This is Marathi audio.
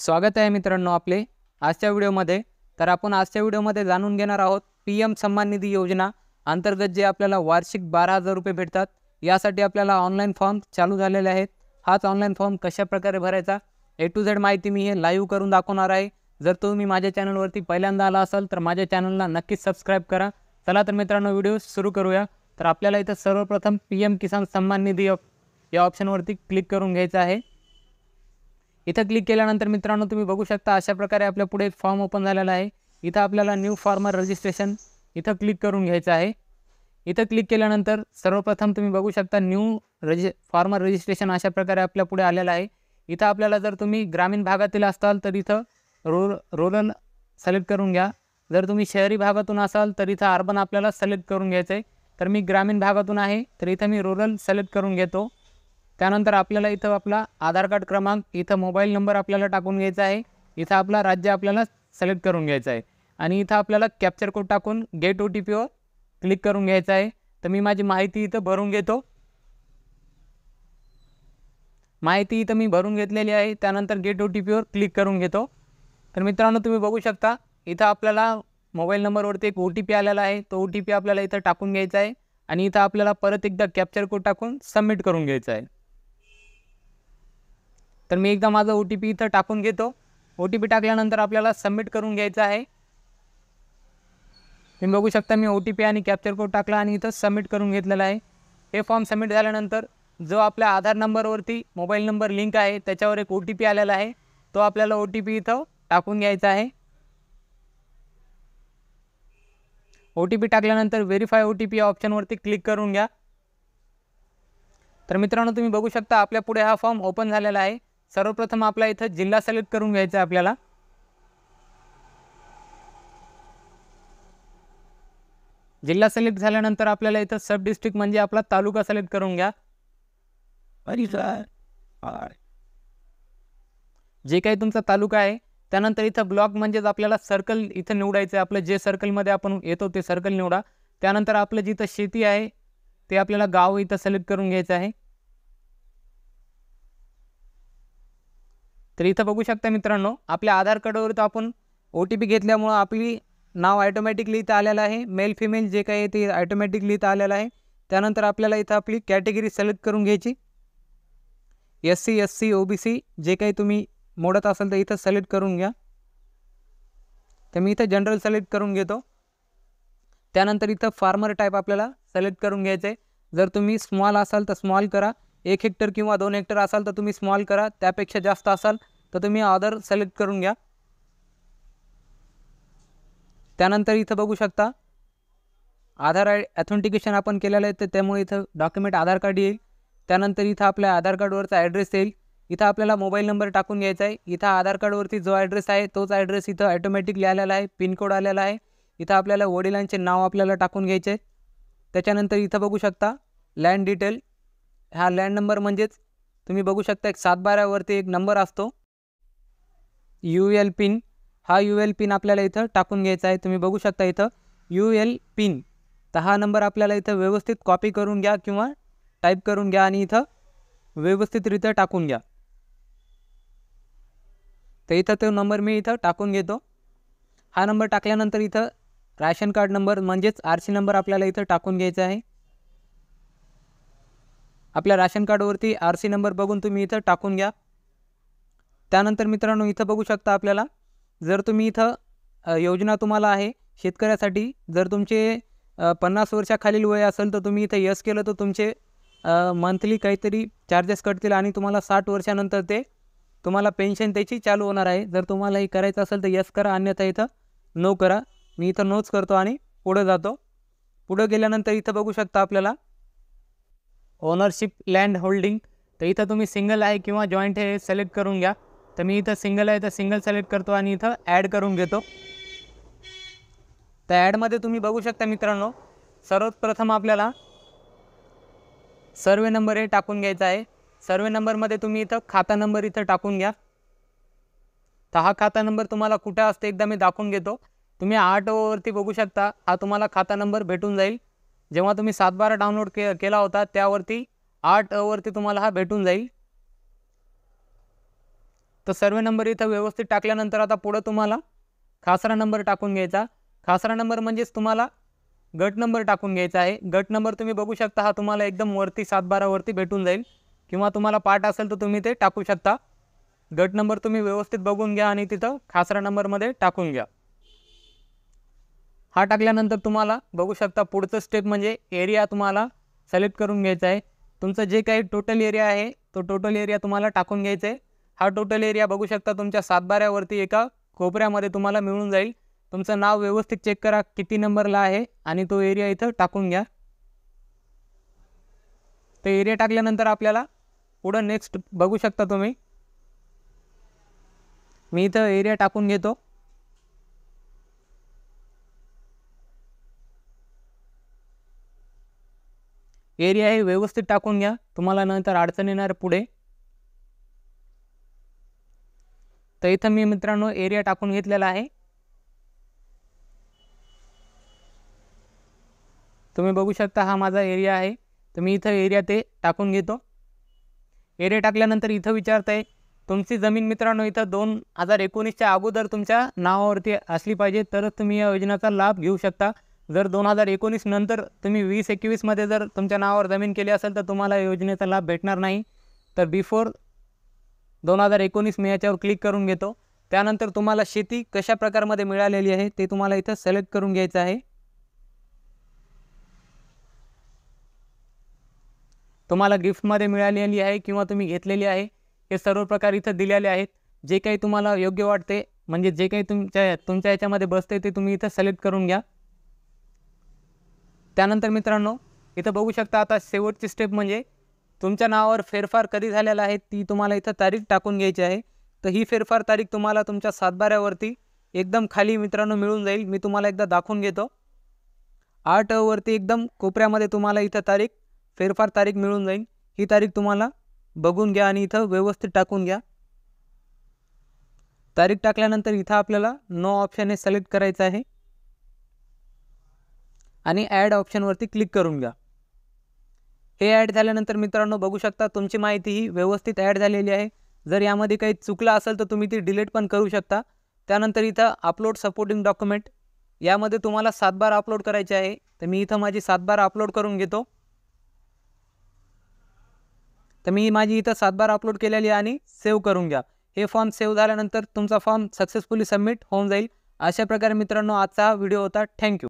स्वागत आहे मित्रांनो आपले. आजच्या व्हिडिओमध्ये तर आपण आजच्या व्हिडिओमध्ये जाणून घेणार आहोत पी एम सन्मान निधी योजना अंतर्गत जे आपल्याला वार्षिक बारा हजार रुपये भेटतात यासाठी आपल्याला ऑनलाईन फॉर्म चालू झालेले आहेत. हाच ऑनलाईन फॉर्म कशा प्रकारे भरायचा ए टू झेड माहिती मी हे लाईव्ह करून दाखवणार आहे. जर तुम्ही माझ्या चॅनलवरती पहिल्यांदा आला असाल तर माझ्या चॅनलला नक्कीच सबस्क्राईब करा. चला तर मित्रांनो व्हिडिओ सुरू करूया. तर आपल्याला इथं सर्वप्रथम पी एम किसान सन्मान निधी ऑप- या ऑप्शनवरती क्लिक करून घ्यायचं आहे. इथं क्लिक केल्यानंतर मित्रांनो तुम्ही बघू शकता अशा प्रकारे आपल्या पुढे एक फॉर्म ओपन झालेला आहे. इथं आपल्याला न्यू फॉर्मर रजिस्ट्रेशन इथं क्लिक करून घ्यायचं आहे. इथं क्लिक केल्यानंतर सर्वप्रथम तुम्ही बघू शकता न्यू रजि फॉर्मर रजिस्ट्रेशन अशा प्रकारे आपल्या पुढे आलेलं आहे. इथं आपल्याला जर तुम्ही ग्रामीण भागातील असाल तर इथं रो रोरल सिलेक्ट करून घ्या. जर तुम्ही शहरी भागातून असाल तर इथं अर्बन आपल्याला सिलेक्ट करून घ्यायचं आहे तर मी ग्रामीण भागातून आहे तर इथं मी रुरल सिलेक्ट करून घेतो. त्यानंतर आपल्याला इथं आपला आधार कार्ड क्रमांक इथं मोबाईल नंबर आपल्याला टाकून घ्यायचा आहे. इथं आपला राज्य आपल्याला सिलेक्ट करून घ्यायचं आहे. आणि इथं आपल्याला कॅप्चर कोड टाकून गेट ओ टी पीवर क्लिक करून घ्यायचं आहे. तर मी माझी माहिती इथं भरून घेतो. माहिती इथं मी भरून घेतलेली आहे. त्यानंतर गेट ओ टी पीवर क्लिक करून घेतो. तर मित्रांनो तुम्ही बघू शकता इथं आपल्याला मोबाईल नंबरवरती एक ओ टी पी आलेला आहे. तो ओ टी पी आपल्याला इथं टाकून घ्यायचा आहे. आणि इथं आपल्याला परत एकदा कॅप्चर कोड टाकून सबमिट करून घ्यायचा आहे. तर मी एकदा माझा ओ टी पी इथं टाकून घेतो. ओ टी पी टाकल्यानंतर आपल्याला सबमिट करून घ्यायचं आहे. तुम्ही बघू शकता मी ओ टी पी आणि कॅप्चर कोड टाकला आणि इथं सबमिट करून घेतलेला आहे. हे फॉर्म सबमिट झाल्यानंतर जो आपल्या आधार नंबरवरती मोबाईल नंबर लिंक आहे त्याच्यावर एक ओ टी पी आलेला आहे. तो आपल्याला ओ टी पी इथं टाकून घ्यायचा आहे. ओ टी पी टाकल्यानंतर व्हेरीफाय ओ टी पी या ऑप्शनवरती क्लिक करून घ्या. तर मित्रांनो तुम्ही बघू शकता आपल्या पुढे हा फॉर्म ओपन झालेला आहे. सर्वप्रथम आपला इथं जिल्हा सिलेक्ट करून घ्यायचा आहे आपल्याला. जिल्हा सिलेक्ट झाल्यानंतर आपल्याला इथं सब डिस्ट्रिक्ट म्हणजे आपला तालुका सिलेक्ट करून घ्या. जे काही तुमचा तालुका आहे त्यानंतर इथं ब्लॉक म्हणजेच आपल्याला सर्कल इथं निवडायचं आहे. आपलं जे सर्कलमध्ये आपण येतो ते सर्कल निवडा. त्यानंतर आपलं जिथं शेती आहे ते आपल्याला गाव इथं सिलेक्ट करून घ्यायचं आहे. तर इथं बघू शकता मित्रांनो आपल्या आधार कार्डवर तर आपण ओ टी पी घेतल्यामुळं आपली नाव ॲटोमॅटिकली इथं आलेलं आहे. मेल फिमेल जे काही आहे ते ॲटोमॅटिकली इथं आलेलं आहे. त्यानंतर आपल्याला इथं आपली कॅटेगरी सिलेक्ट करून घ्यायची. S C S C O B C जे काही तुम्ही मोडत असाल तर इथं सिलेक्ट करून घ्या. तर मी इथं जनरल सिलेक्ट करून घेतो. त्यानंतर इथं फार्मर टाईप आपल्याला सिलेक्ट करून घ्यायचं आहे जर तुम्ही स्मॉल असाल तर स्मॉल करा. एक हेक्टर किंवा दोन हेक्टर असाल तर तुम्ही स्मॉल करा त्यापेक्षा जास्त असाल तर तुम्ही अदर सिलेक्ट करून घ्या. त्यानंतर इथं बघू शकता आधार आय ॲथेंटिकेशन आपण केलेलं आहे तर त्यामुळे इथं डॉक्युमेंट आधार कार्ड येईल. त्यानंतर इथं आपल्या आधार कार्डवरचा ॲड्रेस येईल. इथं आपल्याला मोबाईल नंबर टाकून घ्यायचा आहे. इथं आधार कार्डवरती जो ॲड्रेस आहे तोच ॲड्रेस इथं ॲटोमॅटिकली आलेला आहे पिनकोड आलेला आहे. इथं आपल्याला वडिलांचे नाव आपल्याला टाकून घ्यायचे त्याच्यानंतर इथं बघू शकता लँड डिटेल हा लँड नंबर म्हणजेच तुम्ही बघू शकता एक सातबाऱ्यावरती एक नंबर असतो. यू एल पिन हा यू एल पिन आपल्याला इथं टाकून घ्यायचा आहे. तुम्ही बघू शकता इथं यू एल पिन तर हा नंबर आपल्याला इथं व्यवस्थित कॉपी करून घ्या किंवा टाईप करून घ्या आणि इथं व्यवस्थितरित्या टाकून घ्या. तर इथं तो नंबर मी इथं टाकून घेतो. हा नंबर टाकल्यानंतर इथं राशन कार्ड नंबर म्हणजेच आर सी नंबर आपल्याला इथं टाकून घ्यायचा आहे. आपल्या राशन कार्डवरती आर सी नंबर बघून तुम्ही इथं टाकून घ्या. त्यानंतर मित्रांनो इथं बघू शकता आपल्याला जर तुम्ही इथं योजना तुम्हाला आहे शेतकऱ्यासाठी जर तुमचे पन्नास वर्षाखालील वय असेल तर तुम्ही इथं यस केलं तर तुमचे मंथली काहीतरी चार्जेस कटतील आणि तुम्हाला साठ वर्षानंतर ते तुम्हाला पेन्शन त्याची चालू होणार आहे. जर तुम्हाला हे करायचं असेल तर यस करा अन्यथा इथं नो करा. मी इथं नोच करतो आणि पुढं जातो. पुढं गेल्यानंतर इथं बघू शकता आपल्याला ओनरशिप लँड होल्डिंग तर इथं तुम्ही सिंगल आहे किंवा जॉईंट हे सिलेक्ट करून घ्या. तर मी इथं सिंगल आहे तर सिंगल सिलेक्ट करतो आणि इथं ॲड करून घेतो. तर ॲडमध्ये तुम्ही बघू शकता मित्रांनो सर्वप्रथम आपल्याला सर्वे नंबर हे टाकून घ्यायचा आहे. सर्वे नंबरमध्ये तुम्ही इथं खाता नंबर इथं टाकून घ्या. तर हा खाता नंबर तुम्हाला कुठं असते एकदा मी दाखवून घेतो. तुम्ही आठ ओवरती बघू शकता हा तुम्हाला खाता नंबर भेटून जाईल. जेव्हा तुम्ही सातबारा डाउनलोड के केला होता त्यावरती आठ वरती तुम्हाला हा भेटून जाईल. तर सर्वे नंबर इथं व्यवस्थित टाकल्यानंतर आता पुढं तुम्हाला खासरा नंबर टाकून घ्यायचा. खासरा नंबर म्हणजेच तुम्हाला गट नंबर टाकून घ्यायचा आहे. गट नंबर तुम्ही बघू शकता हा तुम्हाला एकदम वरती सातबारावरती भेटून जाईल. किंवा तुम्हाला पाठ असेल तर तुम्ही ते टाकू शकता. गट नंबर तुम्ही व्यवस्थित बघून घ्या आणि तिथं खासरा नंबरमध्ये टाकून घ्या. हा टाकल्यानंतर तुम्हाला बघू शकता पुढचं स्टेप म्हणजे एरिया तुम्हाला सिलेक्ट करून घ्यायचा आहे. तुमचं जे काही टोटल एरिया आहे तो टोटल एरिया तुम्हाला टाकून घ्यायचा आहे. हा टोटल एरिया बघू शकता तुमच्या सातबाऱ्यावरती एका कोपऱ्यामध्ये तुम्हाला मिळून जाईल. तुमचं नाव व्यवस्थित चेक करा किती नंबरला आहे आणि तो एरिया इथं टाकून घ्या. तो एरिया टाकल्यानंतर आपल्याला पुढं नेक्स्ट बघू शकता तुम्ही. मी इथं एरिया टाकून घेतो. एरिया हे व्यवस्थित टाकून घ्या. तुम्हाला नंतर अडचण येणार पुढे. तर इथं मी मित्रांनो एरिया टाकून घेतलेला आहे. तुम्ही बघू शकता हा माझा एरिया आहे. तर मी इथं एरिया ते टाकून घेतो. एरिया टाकल्यानंतर इथं विचारत आहे तुमची जमीन मित्रांनो इथं दोन हजार एकोणीसच्या अगोदर तुमच्या नावावरती असली पाहिजे तरच तुम्ही या योजनेचा लाभ घेऊ शकता. जर दोन हजार एकोणीस नंतर तुम्ही वीस एकवीसमध्ये जर तुमच्या नावावर जमीन केली असेल तर तुम्हाला योजनेचा लाभ भेटणार नाही. तर बिफोर दोन हजार एकोणीस मी याच्यावर क्लिक करून घेतो. त्यानंतर तुम्हाला शेती कशा प्रकारमध्ये मिळालेली आहे ते तुम्हाला इथं सिलेक्ट करून घ्यायचं आहे. तुम्हाला गिफ्टमध्ये मिळालेली आहे किंवा तुम्ही घेतलेली आहे हे सर्व प्रकार इथं दिलेले आहेत. जे काही तुम्हाला योग्य वाटते म्हणजे जे काही तुमच्या तुमच्या याच्यामध्ये बसते ते तुम्ही इथं सिलेक्ट करून घ्या. त्यानंतर मित्रांनो इथं बघू शकता आता शेवटची स्टेप म्हणजे तुमच्या नावावर फेरफार कधी झालेला आहे ती तुम्हाला इथं तारीख टाकून घ्यायची आहे. तर ही फेरफार तारीख तुम्हाला तुमच्या सातबाऱ्यावरती एकदम खाली मित्रांनो मिळून जाईल. मी तुम्हाला एकदा दाखवून घेतो. आठवरती एकदम कोपऱ्यामध्ये तुम्हाला इथं तारीख फेरफार तारीख मिळून जाईल. ही तारीख तुम्हाला बघून घ्या आणि इथं व्यवस्थित टाकून घ्या. तारीख टाकल्यानंतर इथं आपल्याला नो ऑप्शन हे सिलेक्ट करायचं आहे. आणि ॲड ऑप्शनवरती क्लिक करून घ्या. हे ॲड झाल्यानंतर मित्रांनो बघू शकता तुमची माहिती ही व्यवस्थित ॲड झालेली आहे. जर यामध्ये काही चुकलं असेल तर तुम्ही ती डिलीट पण करू शकता. त्यानंतर इथं अपलोड सपोर्टिंग डॉक्युमेंट यामध्ये तुम्हाला सात बार अपलोड करायचे आहे. तर मी इथं माझी सात बार अपलोड करून घेतो. तर मी माझी इथं सात बार अपलोड केलेली आहे आणि सेव्ह करून घ्या. हे फॉर्म सेव्ह झाल्यानंतर तुमचा फॉर्म सक्सेसफुली सबमिट होऊन जाईल. अशा प्रकारे मित्रांनो आजचा व्हिडिओ होता. थँक्यू